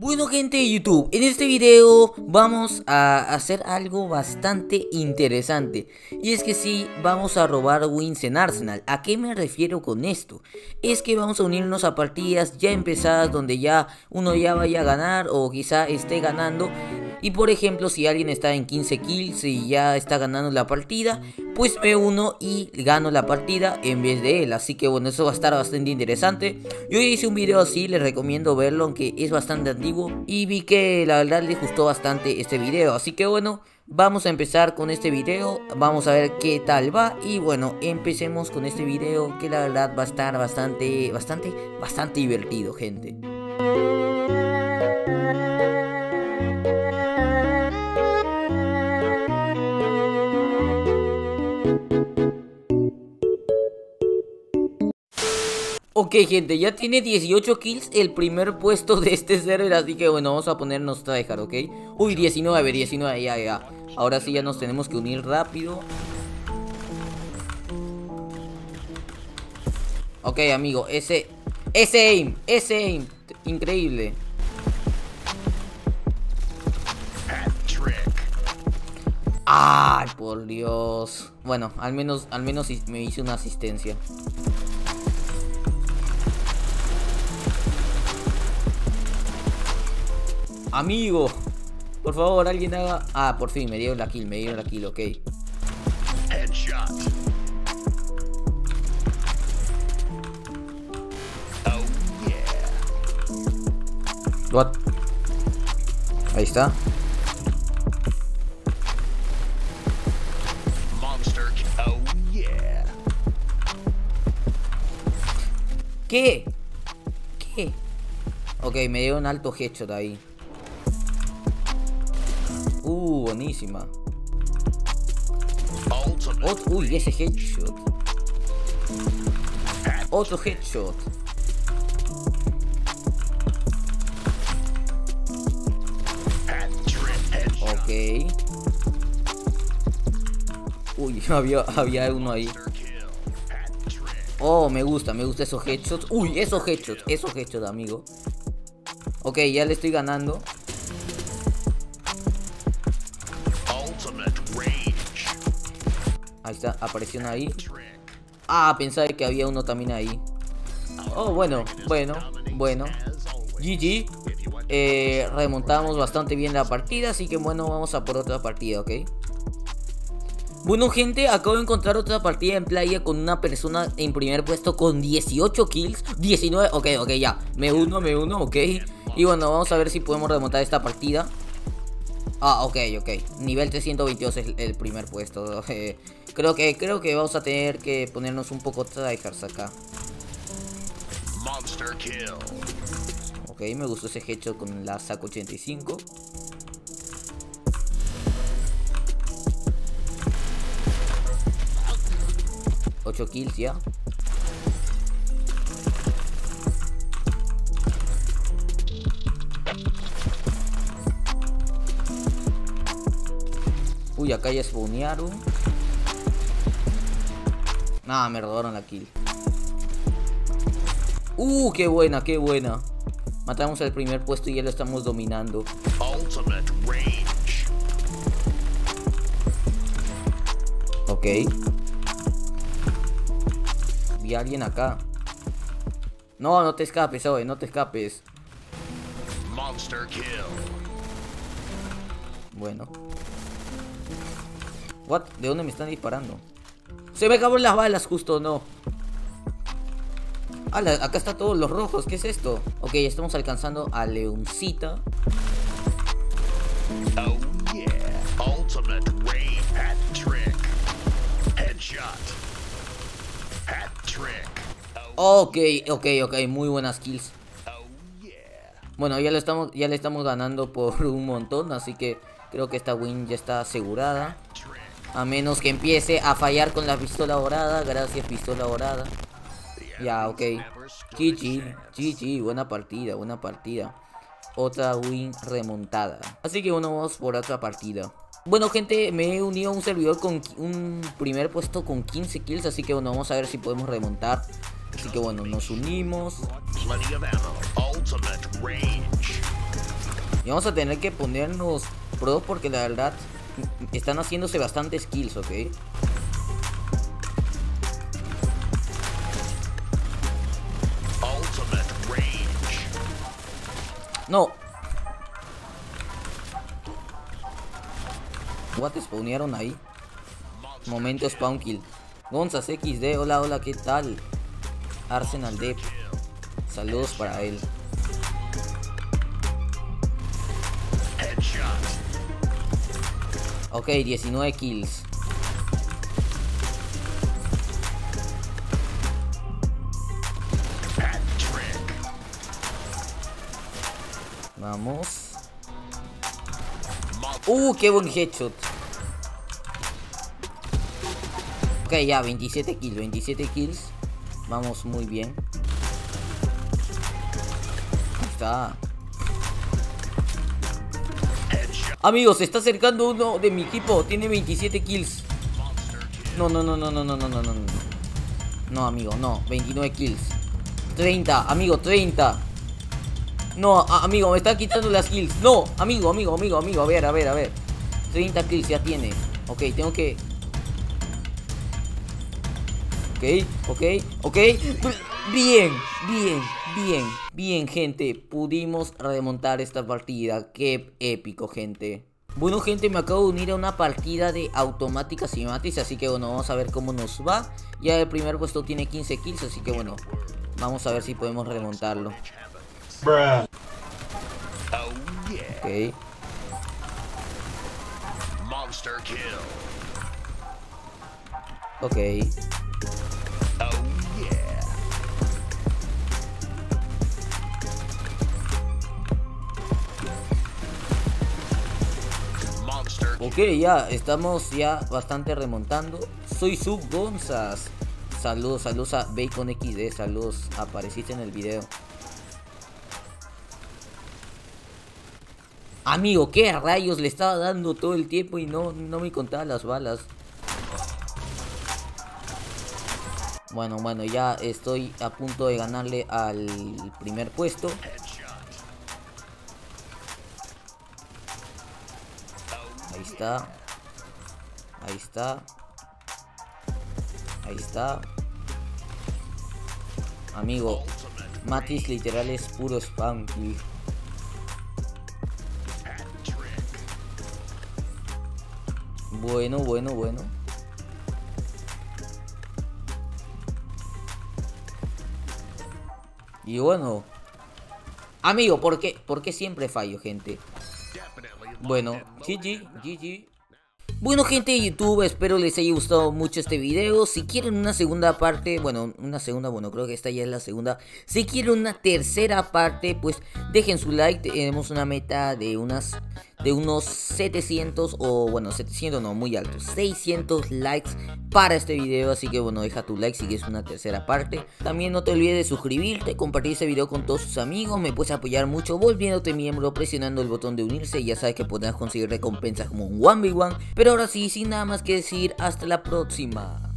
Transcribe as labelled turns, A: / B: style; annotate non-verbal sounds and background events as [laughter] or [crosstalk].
A: Bueno gente de YouTube, en este video vamos a hacer algo bastante interesante. Y es que sí, vamos a robar wins en Arsenal. ¿A qué me refiero con esto? Es que vamos a unirnos a partidas ya empezadas donde ya uno ya vaya a ganar o quizá esté ganando y por ejemplo, si alguien está en 15 kills y ya está ganando la partida, pues me uno y gano la partida en vez de él. Así que bueno, eso va a estar bastante interesante. Yo hice un video así, les recomiendo verlo, aunque es bastante antiguo. Y vi que la verdad les gustó bastante este video. Así que bueno, vamos a empezar con este video. Vamos a ver qué tal va. Y bueno, empecemos con este video que la verdad va a estar bastante, bastante, bastante divertido, gente. Ok gente, ya tiene 18 kills el primer puesto de este server Así que bueno, vamos a ponernos tryhard, ¿ok? Uy, 19, 19, ya, ya. Ahora sí ya nos tenemos que unir rápido. Ok amigo, ese... Ese aim, ese aim Increíble Ay, por Dios Bueno, al menos, al menos me hice una asistencia Amigo, por favor, alguien haga. Ah, por fin, me dieron la kill, me dieron la kill, ok. Headshot. Oh, yeah. What? Ahí está. ¿Qué? ¿Qué? Ok, me dio un alto headshot ahí. Uh, buenísima. uy, ese headshot. Otro headshot. Ok. Uy, [laughs] había, había uno ahí. Oh, me gusta, me gusta esos headshots. Uy, esos headshots, esos headshots, amigo. Ok, ya le estoy ganando. Ahí está, apareció uno ahí. Ah, pensaba que había uno también ahí. Oh, bueno, bueno, bueno. GG. Eh, remontamos bastante bien la partida, así que bueno, vamos a por otra partida, ¿ok? Bueno gente, acabo de encontrar otra partida en playa con una persona en primer puesto con 18 kills 19, ok, ok, ya, me uno, me uno, ok Y bueno, vamos a ver si podemos remontar esta partida Ah, ok, ok. Nivel 322 es el primer puesto. [laughs] Creo que creo que vamos a tener que ponernos un poco tryhards acá. Monster kill. Ok, me gustó ese hecho con la SAC 85. ¿8 kills ya? Uy, acá ya spawnearon. Nada, me robaron la kill. Uh, qué buena, qué buena. Matamos al primer puesto y ya lo estamos dominando. Ok. Alguien acá. No, no te escapes, no te escapes. Monster kill. Bueno. What? ¿De dónde me están disparando? Se me acabaron las balas justo, no. Ah, acá está todos los rojos, ¿qué es esto? Ok, estamos alcanzando a Leoncita. Oh yeah, ultimate hat trick. Headshot. Ok, ok, ok, muy buenas kills. Bueno, ya le estamos ya le estamos ganando por [laughs] un montón, así que creo que esta win ya está asegurada. A menos que empiece a fallar con la pistola dorada. Gracias, pistola dorada. Ya, ok. GG, GG, buena partida, buena partida. Otra win remontada. Así que bueno, vamos por otra partida. Bueno gente, me he unido a un servidor con un primer puesto con 15 kills, así que bueno, vamos a ver si podemos remontar. Así que bueno, nos unimos. Y vamos a tener que ponernos pro porque la verdad están haciéndose bastantes kills, ¿ok? No. What spawnearon ahí? Momento spawn kill. Gonzas XD, hola, hola, ¿qué tal? Arsenal Dep. Saludos para él. Ok, 19 kills. Vamos. Uh, qué buen headshot. Ok, ya, 27 kills, 27 kills. Vamos muy bien. Ahí está. Amigos, se está acercando uno de mi equipo. Tiene 27 kills. No, no, no, no, no, no, no, no, no. No, amigo, no. 29 kills. 30, amigo, 30. No, amigo, me está quitando las kills. No, amigo, amigo, amigo, amigo. A ver, a ver, a ver. 30 kills ya tiene. Ok, tengo que... Ok, ok, ok. Bien, bien, bien, bien, gente. Pudimos remontar esta partida. Qué épico, gente. Bueno, gente, me acabo de unir a una partida de automáticas y matis. Así que, bueno, vamos a ver cómo nos va. Ya el primer puesto tiene 15 kills. Así que, bueno, vamos a ver si podemos remontarlo. Okay. Monster kill. Okay. Ok, ya estamos ya bastante remontando. Soy Sub Gonzas. Saludos, saludos a Bacon XD, saludos, apareciste en el video. Amigo, ¿qué rayos le estaba dando todo el tiempo y no, no me contaba las balas? Bueno, bueno, ya estoy a punto de ganarle al primer puesto. Ahí está. Ahí está. Ahí está. Amigo, Matis literal es puro spam, Bueno, bueno, bueno. Y bueno. Amigo, ¿por qué, ¿por qué siempre fallo, gente? Bueno, GG, GG. Bueno gente de YouTube, espero les haya gustado mucho este video. Si quieren una segunda parte, bueno, una segunda, bueno, creo que esta ya es la segunda. Si quieren una tercera parte, pues dejen su like. Tenemos una meta de unas de unos 700 o bueno 700 no muy alto 600 likes para este video así que bueno deja tu like si quieres una tercera parte. También no te olvides de suscribirte compartir este video con todos tus amigos me puedes apoyar mucho volviéndote miembro presionando el botón de unirse ya sabes que podrás conseguir recompensas como un 1v1 pero ahora sí sin nada más que decir hasta la próxima